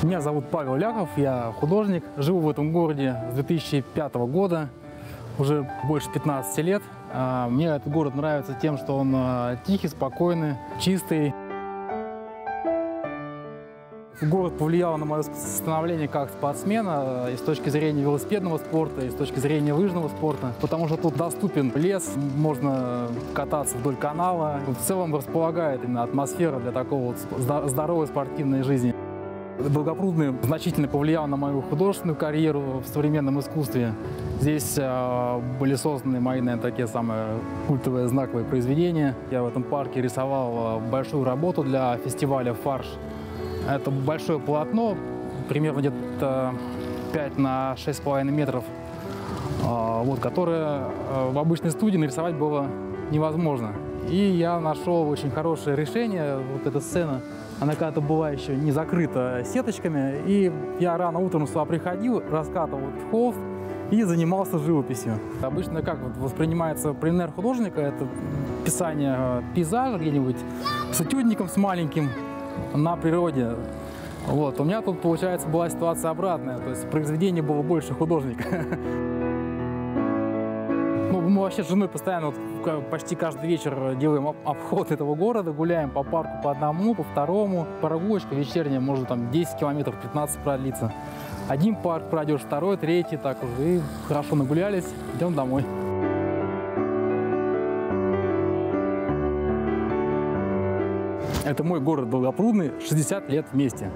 Меня зовут Павел Ляхов, я художник, живу в этом городе с 2005 года, уже больше 15 лет. А, Мне этот город нравится тем, что он а, тихий, спокойный, чистый. Город повлиял на мое становление как спортсмена э, и с точки зрения велосипедного спорта, и с точки зрения лыжного спорта, потому что тут доступен лес, можно кататься вдоль канала. В целом располагает именно атмосфера для такого вот здо- здоровой спортивной жизни. Долгопрудный значительно повлиял на мою художественную карьеру в современном искусстве. Здесь э, были созданы мои, наверное, такие самые культовые знаковые произведения. Я в этом парке рисовал э, большую работу для фестиваля «Фарш». Это большое полотно, примерно где-то 5 на 6,5 метров, а, вот, которое в обычной студии нарисовать было невозможно. И я нашел очень хорошее решение. Вот эта сцена, она когда-то была еще не закрыта сеточками. И я рано утром сюда приходил, раскатывал холст и занимался живописью. Обычно как вот воспринимается пленэр художника, это писание э, пейзажа где-нибудь с этюдником, с маленьким на природе. Вот. У меня тут, получается, была ситуация обратная, то есть произведение было больше художника. Ну, мы вообще с женой постоянно, вот, почти каждый вечер делаем об- обход этого города, гуляем по парку по одному, по второму. Прогулочка вечерняя, может там 10 километров, 15 продлиться. Один парк пройдешь, второй, третий, так уже. И хорошо нагулялись, идем домой. Это мой город Долгопрудный, 60 лет вместе.